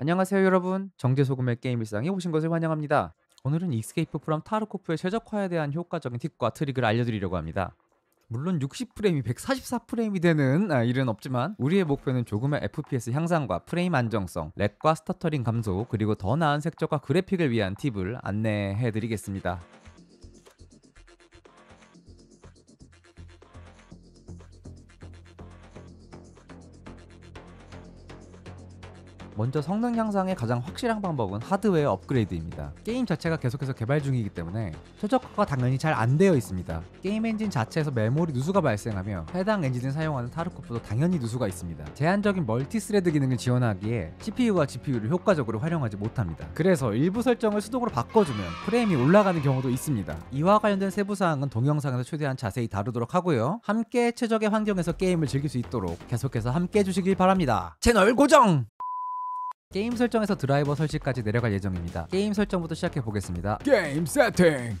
안녕하세요 여러분. 정제소금의 게임 일상에 오신 것을 환영합니다. 오늘은 Escape from Tarkov의 최적화에 대한 효과적인 팁과 트릭을 알려드리려고 합니다. 물론 60프레임이 144프레임이 되는 아, 일은 없지만 우리의 목표는 조금의 FPS 향상과 프레임 안정성, lag과 stuttering 감소 그리고 더 나은 색적과 그래픽을 위한 팁을 안내해드리겠습니다 먼저 성능 향상의 가장 확실한 방법은 하드웨어 업그레이드입니다. 게임 자체가 계속해서 개발 중이기 때문에 최적화가 당연히 잘 안 되어 있습니다. 게임 엔진 자체에서 메모리 누수가 발생하며 해당 엔진을 사용하는 타르코프도 당연히 누수가 있습니다. 제한적인 multithread 기능을 지원하기에 CPU와 GPU를 효과적으로 활용하지 못합니다. 그래서 일부 설정을 수동으로 바꿔주면 프레임이 올라가는 경우도 있습니다. 이와 관련된 세부 사항은 동영상에서 최대한 자세히 다루도록 하고요. 함께 최적의 환경에서 게임을 즐길 수 있도록 계속해서 함께 해주시길 바랍니다. 채널 고정! 게임 설정에서 드라이버 설치까지 내려갈 예정입니다. 게임 설정부터 시작해 보겠습니다. 게임 세팅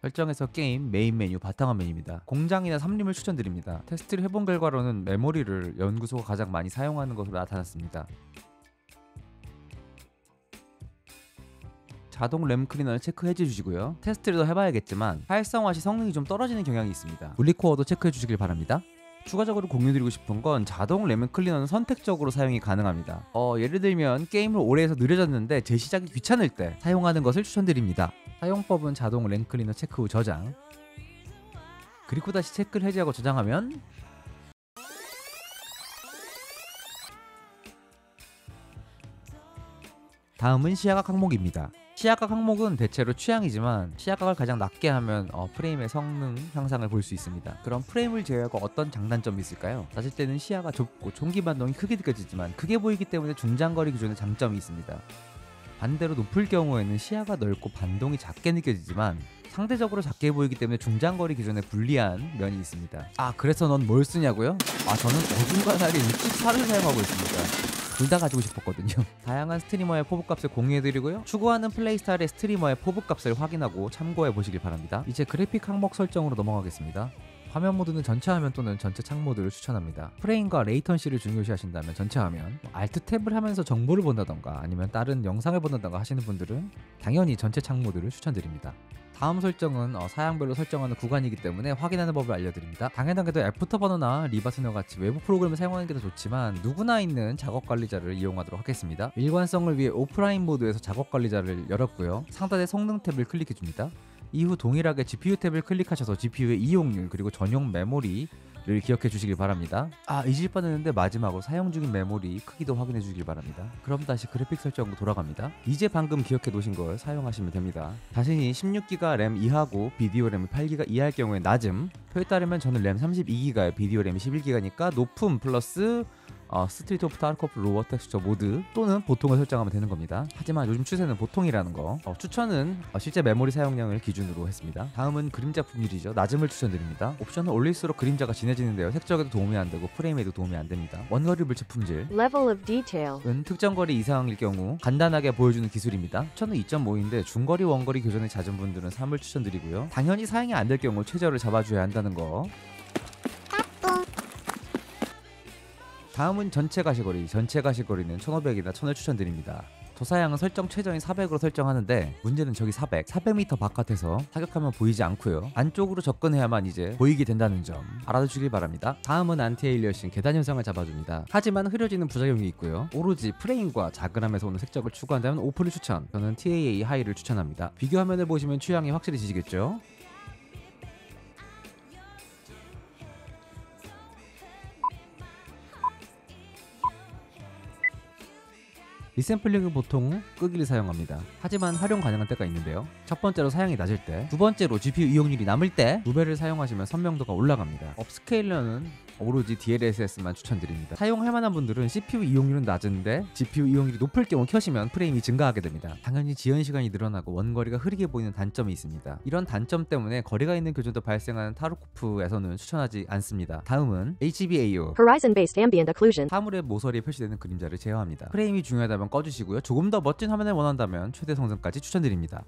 설정에서 게임 메인 메뉴 바탕화면입니다. 공장이나 삼림을 추천드립니다. 테스트를 해본 결과로는 메모리를 연구소가 가장 많이 사용하는 것으로 나타났습니다. 자동 RAM cleaner를 체크해 주시고요. 테스트를 더 해봐야겠지만 활성화 시 성능이 좀 떨어지는 경향이 있습니다. 분리코어도 체크해 주시길 바랍니다. 추가적으로 공유드리고 싶은 건 자동 레몬 클리너는 선택적으로 사용이 가능합니다. 어, 예를 들면 게임을 오래 해서 느려졌는데 재시작이 귀찮을 때 사용하는 것을 추천드립니다. 사용법은 자동 램 클리너 체크 후 저장 그리고 다시 체크를 해제하고 저장하면 다음은 시야각 항목입니다. 시야각 항목은 대체로 취향이지만 시야각을 가장 낮게 하면 어, 프레임의 성능 향상을 볼 수 있습니다. 그럼 프레임을 제외하고 어떤 장단점이 있을까요? 낮을 때는 시야가 좁고 총기 반동이 크게 느껴지지만 크게 보이기 때문에 중장거리 기준의 장점이 있습니다. 반대로 높을 경우에는 시야가 넓고 반동이 작게 느껴지지만 상대적으로 작게 보이기 때문에 중장거리 기준에 불리한 면이 있습니다. 아 그래서 넌 뭘 쓰냐고요? 아 저는 어중간하게 64를 사용하고 있습니다. 둘 다 가지고 싶었거든요. 다양한 스트리머의 FOV값을 공유해드리고요. 추구하는 플레이 스타일의 스트리머의 FOV값을 확인하고 참고해 보시길 바랍니다. 이제 그래픽 항목 설정으로 넘어가겠습니다. 화면 모드는 전체 화면 또는 전체 창 모드를 추천합니다. 프레임과 latency를 중요시 하신다면 전체 화면, Alt Tab을 하면서 정보를 본다던가 아니면 다른 영상을 본다던가 하시는 분들은 당연히 전체 창 모드를 추천드립니다. 다음 설정은 어, 사양별로 설정하는 구간이기 때문에 확인하는 법을 알려드립니다. 당연하게도 애프터버너나 리바스너 같이 외부 프로그램을 사용하는 게 더 좋지만 누구나 있는 작업 관리자를 이용하도록 하겠습니다. 일관성을 위해 오프라인 모드에서 작업 관리자를 열었고요. 상단의 성능 탭을 클릭해 줍니다. 이후 동일하게 GPU 탭을 클릭하셔서 GPU의 이용률 그리고 전용 메모리 를 기억해 주시길 바랍니다. 아 잊을 뻔했는데 마지막으로 사용 중인 메모리 크기도 확인해 주길 바랍니다. 그럼 다시 그래픽 설정으로 돌아갑니다. 이제 방금 기억해 놓으신 걸 사용하시면 됩니다. 자신이 16기가 램 이하고 비디오 램이 8기가 이하일 경우에 낮음 표에 따르면 저는 램 32기가에 비디오 램이 11기가니까 높음 플러스 어, Street of Tarkov lower texture mode 또는 보통을 설정하면 되는 겁니다. 하지만 요즘 추세는 보통이라는 거. 어, 추천은 어, 실제 메모리 사용량을 기준으로 했습니다. 다음은 그림자 품질이죠. 낮음을 추천드립니다. 옵션을 올릴수록 그림자가 진해지는데요. 색적에도 도움이 안 되고 프레임에도 도움이 안 됩니다. 원거리 물체 품질 Level of detail. 은 특정 거리 이상일 경우 간단하게 보여주는 기술입니다. 추천은 2.5인데 중거리 원거리 교전이 잦은 분들은 3을 추천드리고요. 당연히 사용이 안 될 경우 최저를 잡아줘야 한다는 거. 다음은 전체 가시거리. 전체 가시거리는 1500이나 1000을 추천드립니다. 도사양은 설정 최저인 400으로 설정하는데 문제는 저기 400, 400m 바깥에서 사격하면 보이지 않고요. 안쪽으로 접근해야만 이제 보이게 된다는 점 알아두시길 바랍니다. 다음은 안티에일리어싱 계단 현상을 잡아줍니다. 하지만 흐려지는 부작용이 있고요. 오로지 프레임과 자그람에서 오는 색적을 추구한다면 오프를 추천. 저는 TAA 하이를 추천합니다. 비교 화면을 보시면 취향이 확실히 지시겠죠? 리샘플링은 보통 끄기를 사용합니다. 하지만 활용 가능한 때가 있는데요. 첫 번째로 사양이 낮을 때, 두 번째로 GPU 이용률이 남을 때 두 배를 사용하시면 선명도가 올라갑니다. 업스케일러는 오로지 DLSS만 추천드립니다. 사용할 만한 분들은 CPU 이용률은 낮은데 GPU 이용률이 높을 경우 켜시면 프레임이 증가하게 됩니다. 당연히 지연 시간이 늘어나고 원거리가 흐리게 보이는 단점이 있습니다. 이런 단점 때문에 거리가 있는 교전도 발생하는 타르코프에서는 추천하지 않습니다. 다음은 HBAO Horizon-based ambient occlusion. 사물의 모서리에 표시되는 그림자를 제어합니다. 프레임이 중요하다면 꺼주시고요. 조금 더 멋진 화면을 원한다면 최대 성능까지 추천드립니다.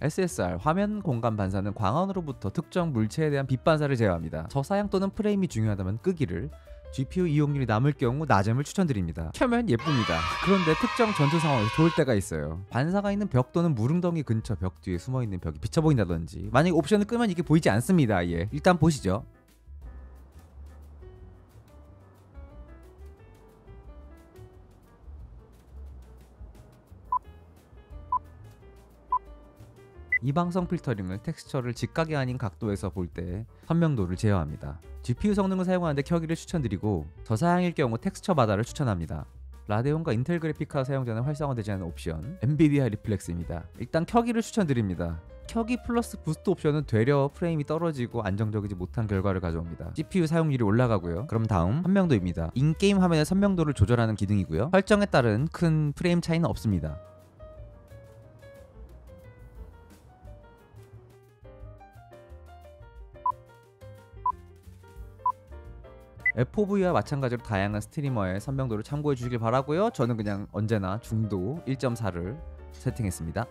SSR 화면 공간 반사는 광원으로부터 특정 물체에 대한 빛 반사를 제어합니다. 저사양 또는 프레임이 중요하다면 끄기를 GPU 이용률이 남을 경우 낮음을 추천드립니다. 켜면 예쁩니다. 그런데 특정 전투 상황에서 좋을 때가 있어요. 반사가 있는 벽 또는 무릉덩이 근처 벽 뒤에 숨어 있는 벽이 비쳐 보인다든지 만약 옵션을 끄면 이게 보이지 않습니다. 예. 일단 보시죠. 이방성 필터링을 텍스처를 직각이 아닌 각도에서 볼 때 선명도를 제어합니다. GPU 성능을 사용하는데 켜기를 추천드리고 저사양일 경우 텍스처마다를 추천합니다. 라데온과 인텔 그래픽카드 사용자는 활성화되지 않은 옵션 엔비디아 Reflex입니다. 일단 켜기를 추천드립니다. 켜기 플러스 boost 옵션은 되려 프레임이 떨어지고 안정적이지 못한 결과를 가져옵니다. CPU 사용률이 올라가고요. 그럼 다음 선명도입니다. in-game 화면의 선명도를 조절하는 기능이고요. 설정에 따른 큰 프레임 차이는 없습니다. FOV와 마찬가지로 다양한 스트리머의 선명도를 참고해 주시길 바라고요. 저는 그냥 언제나 중도 1.4를 세팅했습니다.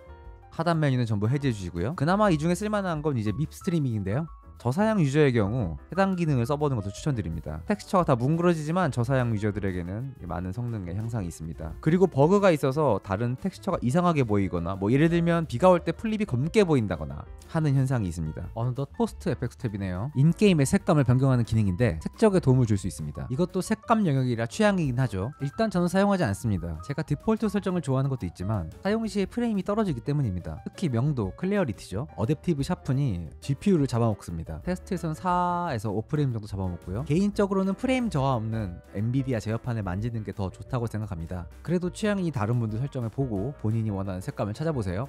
하단 메뉴는 전부 해제해 주시고요. 그나마 이 중에 쓸만한 건 이제 mip streaming인데요. 저사양 유저의 경우 해당 기능을 써보는 것을 추천드립니다. 텍스처가 다 뭉그러지지만 저사양 유저들에게는 많은 성능의 향상이 있습니다. 그리고 버그가 있어서 다른 텍스처가 이상하게 보이거나 뭐 예를 들면 비가 올 때 풀잎이 검게 보인다거나 하는 현상이 있습니다. 어느덧 post effect 탭이네요. in-game의 색감을 변경하는 기능인데 색적에 도움을 줄 수 있습니다. 이것도 색감 영역이라 취향이긴 하죠. 일단 저는 사용하지 않습니다. 제가 디폴트 설정을 좋아하는 것도 있지만 사용 시에 프레임이 떨어지기 때문입니다. 특히 명도, clarity죠. adaptive sharpen이 GPU를 잡아먹습니다. 테스트에선 4에서 5프레임 정도 잡아먹고요. 개인적으로는 프레임 저하 없는 엔비디아 제어판을 만지는 게 더 좋다고 생각합니다. 그래도 취향이 다른 분들 설정을 보고 본인이 원하는 색감을 찾아보세요.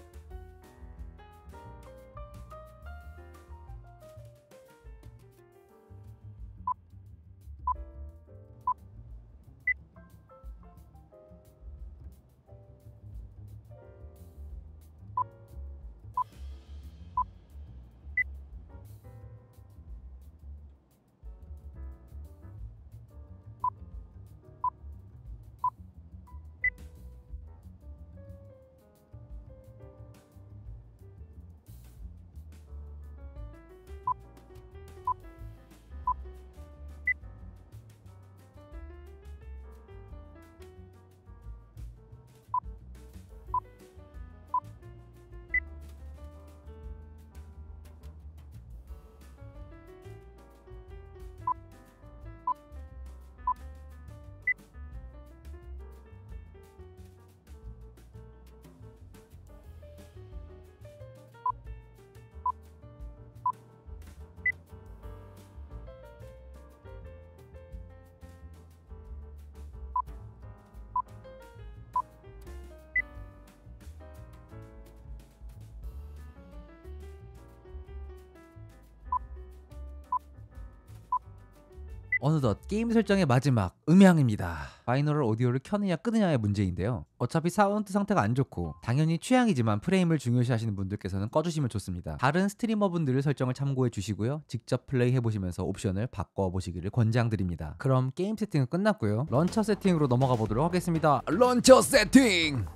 어느덧 게임 설정의 마지막 음향입니다. binaural audio를 켜느냐 끄느냐의 문제인데요. 어차피 사운드 상태가 안 좋고 당연히 취향이지만 프레임을 중요시하시는 분들께서는 꺼주시면 좋습니다. 다른 스트리머분들의 설정을 참고해 주시고요. 직접 플레이해 보시면서 옵션을 바꿔 보시기를 권장드립니다. 그럼 게임 세팅은 끝났고요. 런처 세팅으로 넘어가 보도록 하겠습니다. 런처 세팅!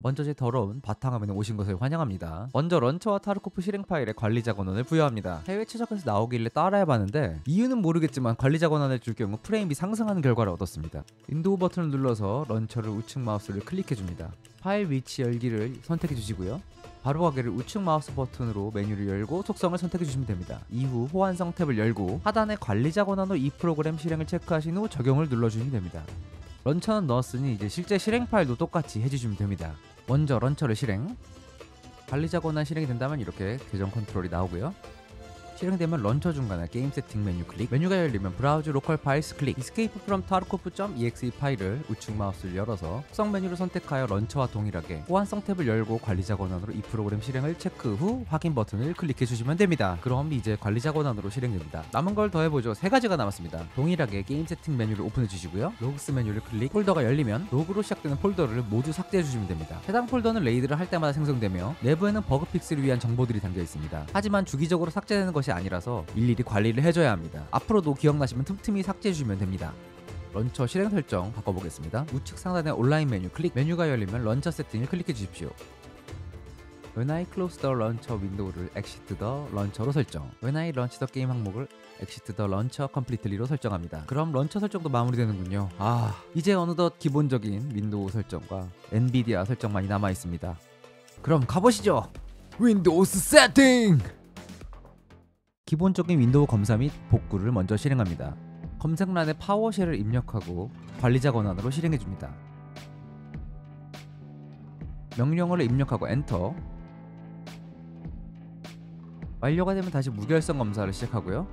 먼저 제 더러운 바탕화면에 오신 것을 환영합니다. 먼저 런처와 타르코프 실행 파일에 관리자 권한을 부여합니다. 해외 최적화에서 나오길래 따라해봤는데 이유는 모르겠지만 관리자 권한을 줄 경우 프레임이 상승하는 결과를 얻었습니다. 윈도우 버튼을 눌러서 런처를 우측 마우스를 클릭해줍니다. 파일 위치 열기를 선택해 주시고요. 바로 가기를 우측 마우스 버튼으로 메뉴를 열고 속성을 선택해 주시면 됩니다. 이후 호환성 탭을 열고 하단에 관리자 권한으로 이 프로그램 실행을 체크하신 후 적용을 눌러주시면 됩니다. 런처는 넣었으니 이제 실제 실행 파일도 똑같이 해주시면 됩니다. 먼저 런처를 실행. 관리자 권한 실행이 된다면 이렇게 계정 컨트롤이 나오고요. 실행되면 런처 중간에 게임 세팅 메뉴 클릭 메뉴가 열리면 browse local files 클릭 escape from tarkov.exe 파일을 우측 마우스를 열어서 속성 메뉴를 선택하여 런처와 동일하게 호환성 탭을 열고 관리자 권한으로 이 프로그램 실행을 체크 후 확인 버튼을 클릭해 주시면 됩니다. 그럼 이제 관리자 권한으로 실행됩니다. 남은 걸 더 해보죠. 세 가지가 남았습니다. 동일하게 게임 세팅 메뉴를 오픈해 주시고요. logs 메뉴를 클릭 폴더가 열리면 로그로 시작되는 폴더를 모두 삭제해 주시면 됩니다. 해당 폴더는 레이드를 할 때마다 생성되며 내부에는 bug fix를 위한 정보들이 담겨 있습니다. 하지만 주기적으로 삭제되는 것이 아니라서 일일이 관리를 해줘야 합니다. 앞으로도 기억나시면 틈틈이 삭제해주시면 됩니다. 런처 실행 설정 바꿔보겠습니다. 우측 상단의 온라인 메뉴 클릭 메뉴가 열리면 런처 세팅을 클릭해 주십시오. When I close the launcher window를 exit the launcher로 설정. When I launch the game 항목을 exit the launcher completely로 설정합니다. 그럼 런처 설정도 마무리되는군요. 아, 이제 어느덧 기본적인 윈도우 설정과 엔비디아 설정만이 남아 있습니다. 그럼 가보시죠. Windows setting. 기본적인 윈도우 검사 및 복구를 먼저 실행합니다. 검색란에 PowerShell을 입력하고 관리자 권한으로 실행해 줍니다. 명령어를 입력하고 엔터. 완료가 되면 다시 무결성 검사를 시작하고요.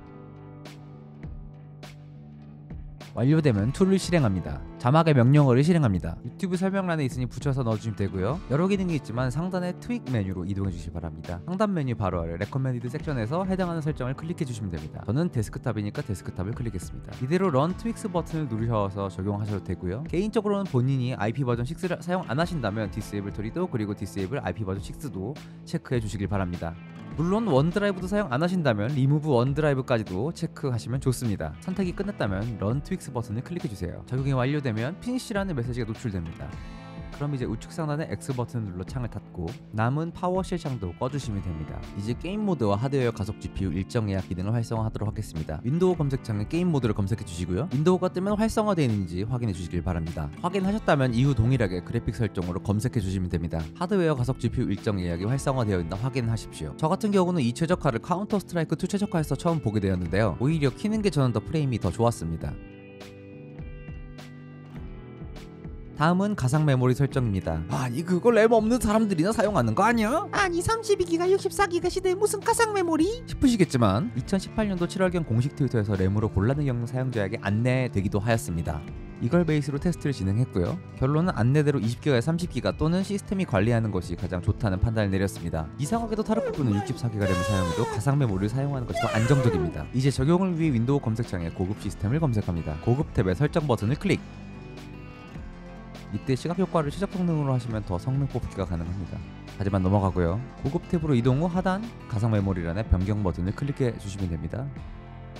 완료되면 툴을 실행합니다. 자막의 명령어를 실행합니다. 유튜브 설명란에 있으니 붙여서 넣어주시면 되고요. 여러 기능이 있지만 상단의 tweak 메뉴로 이동해 주시기 바랍니다. 상단 메뉴 바로 아래 recommended 섹션에서 해당하는 설정을 클릭해 주시면 됩니다. 저는 데스크탑이니까 데스크탑을 클릭했습니다. 이대로 run tweaks 버튼을 누르셔서 적용하셔도 되고요. 개인적으로는 본인이 IP 버전 6를 사용 안 하신다면 disable Teredo 그리고 disable IP 버전 6도 체크해 주시길 바랍니다. 물론 OneDrive도 사용 안 하신다면 리무브 원드라이브까지도 체크하시면 좋습니다. 선택이 끝났다면 Run Tweaks 버튼을 클릭해 주세요. 적용이 완료되면 Finish라는 메시지가 노출됩니다. 그럼 이제 우측 상단의 X 버튼을 눌러 창을 닫고 남은 PowerShell 창도 꺼주시면 됩니다. 이제 게임 모드와 하드웨어 가속 GPU 일정 예약 기능을 활성화하도록 하겠습니다. 윈도우 검색창에 게임 모드를 검색해 주시고요. 윈도우가 뜨면 활성화되어 있는지 확인해 주시길 바랍니다. 확인하셨다면 이후 동일하게 그래픽 설정으로 검색해 주시면 됩니다. 하드웨어 가속 GPU 일정 예약이 활성화되어 있나 확인하십시오. 저 같은 경우는 이 최적화를 Counter-Strike 2 최적화에서 처음 보게 되었는데요. 오히려 키는 게 저는 더 프레임이 더 좋았습니다. 다음은 가상 메모리 설정입니다. 아니 그걸 램 없는 사람들이나 사용하는 거 아니야? 아니 32기가 64기가 시대에 무슨 가상 메모리? 싶으시겠지만 2018년도 7월경 공식 트위터에서 램으로 곤란한 경우 사용자에게 안내되기도 하였습니다. 이걸 베이스로 테스트를 진행했고요. 결론은 안내대로 20기가에 30기가 또는 시스템이 관리하는 것이 가장 좋다는 판단을 내렸습니다. 이상하게도 타르코프는 64기가 램을 사용해도 가상 메모리를 사용하는 것이 더 안정적입니다. 이제 적용을 위해 윈도우 검색창에 고급 시스템을 검색합니다. 고급 탭의 설정 버튼을 클릭. 이때 시각 효과를 최적 성능으로 하시면 더 성능 뽑기가 가능합니다. 하지만 넘어가고요. 고급 탭으로 이동 후 하단 가상 메모리란의 변경 버튼을 클릭해 주시면 됩니다.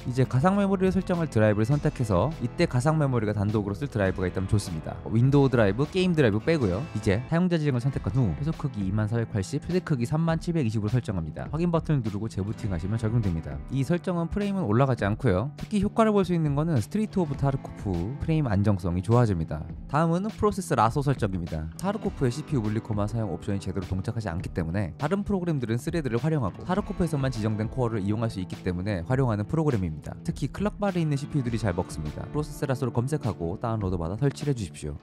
이제 가상 메모리의 설정을 드라이브를 선택해서 이때 가상 메모리가 단독으로 쓸 드라이브가 있다면 좋습니다. 윈도우 드라이브, 게임 드라이브 빼고요. 이제 사용자 지정을 선택한 후 최소 크기 2480, 최대 크기 3720으로 설정합니다. 확인 버튼을 누르고 재부팅하시면 적용됩니다. 이 설정은 프레임은 올라가지 않고요. 특히 효과를 볼 수 있는 것은 Street of Tarkov 프레임 안정성이 좋아집니다. 다음은 Process Lasso 설정입니다. 타르코프의 CPU 물리 코어만 사용 옵션이 제대로 동작하지 않기 때문에 다른 프로그램들은 thread를 활용하고 타르코프에서만 지정된 코어를 이용할 수 있기 때문에 활용하는 프로그램입니다. 특히 clock빨이 있는 CPU들이 잘 먹습니다. Process Lasso를 검색하고 다운로드 받아 설치해 주십시오.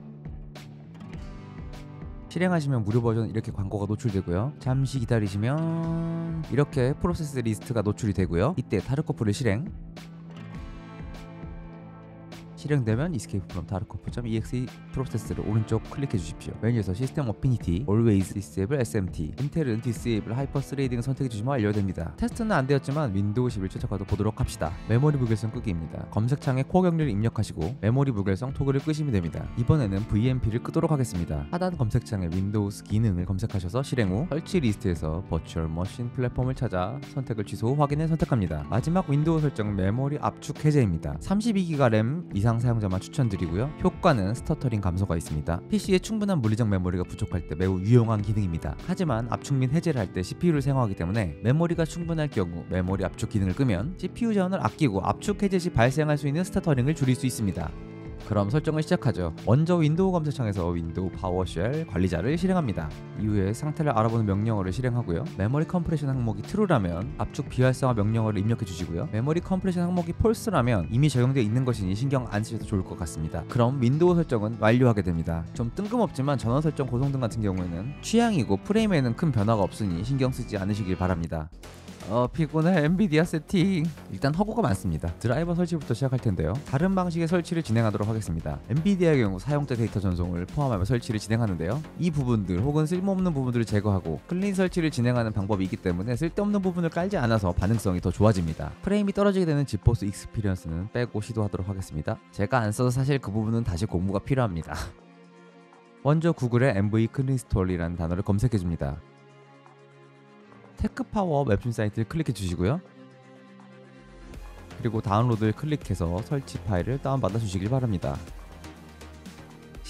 실행하시면 무료 버전 이렇게 광고가 노출되고요. 잠시 기다리시면 이렇게 프로세스 리스트가 노출이 되고요. 이때 타르코프를 실행 실행되면 EscapeFromTarkov.exe 프로세스를 오른쪽 클릭해 주십시오. 메뉴에서 시스템 affinity, always disable SMT, 인텔은 disable hyper threading 선택해 주시면 완료됩니다. 테스트는 안 되었지만 윈도우 11 최적화도 보도록 합시다. 메모리 무결성 끄기입니다. 검색창에 코어 격리를 입력하시고 메모리 무결성 toggle을 끄시면 됩니다. 이번에는 VMP를 끄도록 하겠습니다. 하단 검색창에 Windows 기능을 검색하셔서 실행 후 설치 리스트에서 Virtual Machine Platform을 찾아 선택을 취소 후 확인을 선택합니다. 마지막 윈도우 설정은 메모리 압축 해제입니다. 32기가 램 이상 사용자만 추천드리고요. 효과는 stuttering 감소가 있습니다. PC에 충분한 물리적 메모리가 부족할 때 매우 유용한 기능입니다. 하지만 압축 및 해제를 할 때 CPU를 사용하기 때문에 메모리가 충분할 경우 메모리 압축 기능을 끄면 CPU 자원을 아끼고 압축 해제 시 발생할 수 있는 stuttering을 줄일 수 있습니다. 그럼 설정을 시작하죠. 먼저 윈도우 검색창에서 윈도우 PowerShell 관리자를 실행합니다. 이후에 상태를 알아보는 명령어를 실행하고요. memory compression 항목이 true라면 압축 비활성화 명령어를 입력해 주시고요. memory compression 항목이 false라면 이미 적용되어 있는 것이니 신경 안 쓰셔도 좋을 것 같습니다. 그럼 윈도우 설정은 완료하게 됩니다. 좀 뜬금없지만 전원 설정 고성능 같은 경우에는 취향이고 프레임에는 큰 변화가 없으니 신경 쓰지 않으시길 바랍니다. 어 피곤해. 엔비디아 세팅. 일단 허구가 많습니다. 드라이버 설치부터 시작할 텐데요. 다른 방식의 설치를 진행하도록 하겠습니다. 엔비디아의 경우 사용자 데이터 전송을 포함하며 설치를 진행하는데요. 이 부분들 혹은 쓸모없는 부분들을 제거하고 클린 설치를 진행하는 방법이 있기 때문에 쓸데없는 부분을 깔지 않아서 반응성이 더 좋아집니다. 프레임이 떨어지게 되는 GeForce Experience는 빼고 시도하도록 하겠습니다. 제가 안 써서 사실 그 부분은 다시 공부가 필요합니다. 먼저 구글에 NVCleanstall이라는 단어를 검색해 줍니다 TechPowerUp 사이트를 클릭해 주시고요. 그리고 다운로드를 클릭해서 설치 파일을 다운받아 주시길 바랍니다.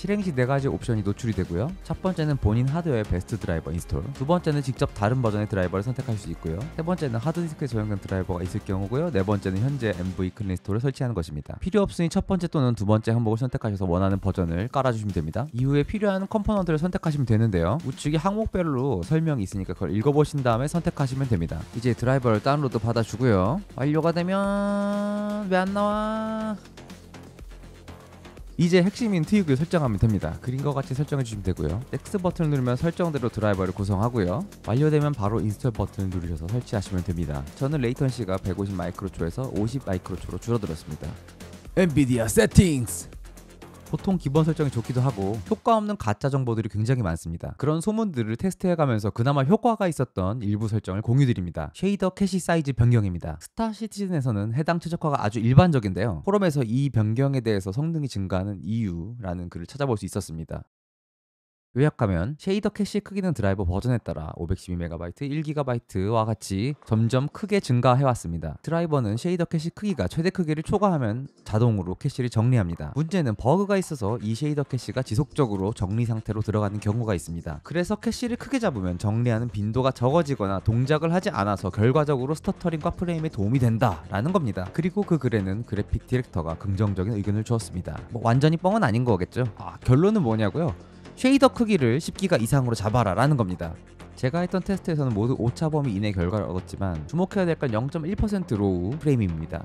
실행 시 네 가지 옵션이 노출이 되고요. 첫 번째는 본인 하드웨어의 best driver install, 두 번째는 직접 다른 버전의 드라이버를 선택할 수 있고요. 세 번째는 하드디스크에 적용된 드라이버가 있을 경우고요. 네 번째는 현재 NVCleanstall을 설치하는 것입니다. 필요 없으니 첫 번째 또는 두 번째 항목을 선택하셔서 원하는 버전을 깔아주시면 됩니다. 이후에 필요한 component를 선택하시면 되는데요. 우측에 항목별로 설명이 있으니까 그걸 읽어보신 다음에 선택하시면 됩니다. 이제 드라이버를 다운로드 받아주고요. 완료가 되면 왜 안 나와? 이제 핵심인 tweak을 설정하면 됩니다. 그림과 같이 설정해 주시면 되고요. X 버튼을 누르면 설정대로 드라이버를 구성하고요. 완료되면 바로 install 버튼을 누르셔서 설치하시면 됩니다. 저는 latency가 150 마이크로초에서 50 마이크로초로 줄어들었습니다. 엔비디아 settings 보통 기본 설정이 좋기도 하고 효과 없는 가짜 정보들이 굉장히 많습니다. 그런 소문들을 테스트해가면서 그나마 효과가 있었던 일부 설정을 공유드립니다. shader cache size 변경입니다. Star Citizen에서는 해당 최적화가 아주 일반적인데요. 포럼에서 이 변경에 대해서 성능이 증가하는 이유라는 글을 찾아볼 수 있었습니다. 요약하면 shader cache 크기는 드라이버 버전에 따라 512MB, 1GB 같이 점점 크게 증가해왔습니다. 드라이버는 shader cache 크기가 최대 크기를 초과하면 자동으로 cache를 정리합니다. 문제는 버그가 있어서 이 shader cache가 지속적으로 정리 상태로 들어가는 경우가 있습니다. 그래서 cache를 크게 잡으면 정리하는 빈도가 적어지거나 동작을 하지 않아서 결과적으로 stuttering과 프레임에 도움이 된다라는 겁니다. 그리고 그 글에는 그래픽 디렉터가 긍정적인 의견을 주었습니다. 뭐 완전히 뻥은 아닌 거겠죠? 아, 결론은 뭐냐고요? shader 크기를 10기가 이상으로 잡아라 라는 겁니다. 제가 했던 테스트에서는 모두 오차 범위 이내 결과를 얻었지만 주목해야 될 건 0.1% low 프레임입니다.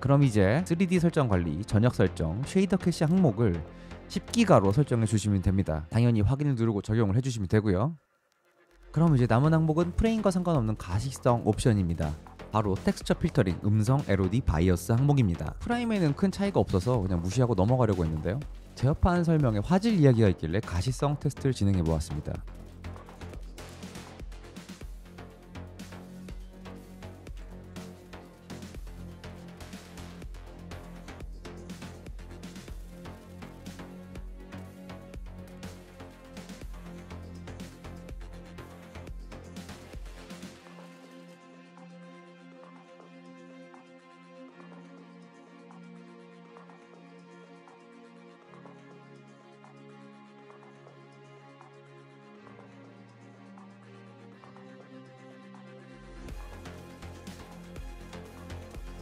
그럼 이제 3D 설정 관리, 전역 설정, shader cache 항목을 10기가로 설정해 주시면 됩니다. 당연히 확인을 누르고 적용을 해주시면 되고요. 그럼 이제 남은 항목은 프레임과 상관없는 가시성 옵션입니다. 바로 texture filtering, 음성, LOD bias 항목입니다. 프레임에는 큰 차이가 없어서 그냥 무시하고 넘어가려고 했는데요. 제어판 설명에 화질 이야기가 있길래 가시성 테스트를 진행해 보았습니다.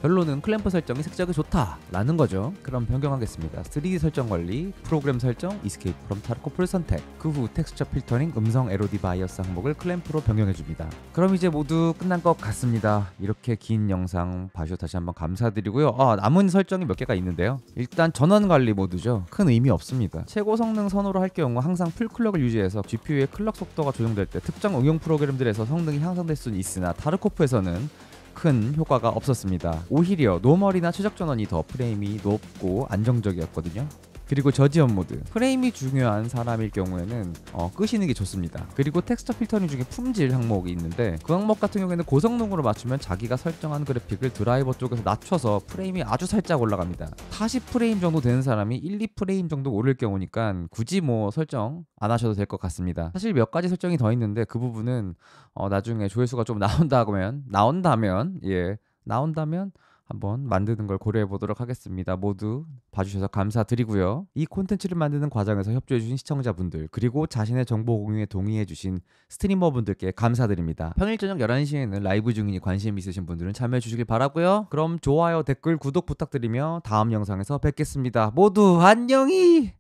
결론은 클램프 설정이 색적이 좋다라는 거죠. 그럼 변경하겠습니다. 3D 설정 관리, 프로그램 설정, 이스케이프 프롬 타르코프를 선택. 그 후 texture filtering, 음성 LOD bias 항목을 clamp로 변경해 줍니다. 그럼 이제 모두 끝난 것 같습니다. 이렇게 긴 영상 봐주셔서 다시 한번 감사드리고요. 아, 남은 설정이 몇 개가 있는데요. 일단 전원 관리 모드죠. 큰 의미 없습니다. 최고 성능 선호로 할 경우 항상 full clock을 유지해서 GPU의 clock 속도가 조정될 때 특정 응용 프로그램들에서 성능이 향상될 수는 있으나 타르코프에서는 큰 효과가 없었습니다. 오히려 normal이나 최적 전원이 더 프레임이 높고 안정적이었거든요. 그리고 저지연 모드 프레임이 중요한 사람일 경우에는 어, 끄시는 게 좋습니다. 그리고 texture filtering 중에 품질 항목이 있는데 그 항목 같은 경우에는 고성능으로 맞추면 자기가 설정한 그래픽을 드라이버 쪽에서 낮춰서 프레임이 아주 살짝 올라갑니다. 40프레임 정도 되는 사람이 1, 2프레임 정도 오를 경우니까 굳이 뭐 설정 안 하셔도 될 것 같습니다. 사실 몇 가지 설정이 더 있는데 그 부분은 어, 나중에 조회수가 좀 나온다면 나온다면 예 나온다면 한번 만드는 걸 고려해 보도록 하겠습니다. 모두 봐주셔서 감사드리고요. 이 콘텐츠를 만드는 과정에서 협조해주신 시청자분들 그리고 자신의 정보 공유에 동의해주신 스트리머분들께 감사드립니다. 평일 저녁 11시에는 라이브 중이니 관심 있으신 분들은 참여해 주시길 바라고요. 그럼 좋아요, 댓글, 구독 부탁드리며 다음 영상에서 뵙겠습니다. 모두 안녕히